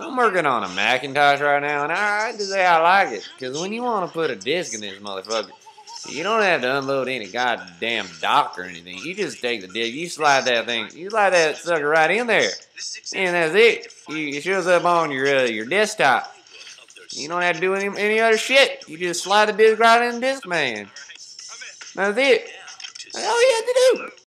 I'm working on a Macintosh right now, and I just say I like it. Because when you want to put a disc in this motherfucker, you don't have to unload any goddamn dock or anything. You just take the disc, you slide that thing, you slide that sucker right in there, and that's it. It shows up on your uh, your desktop. You don't have to do any, any other shit. You just slide the disc right in the Discman. That's it. That's all you have to do.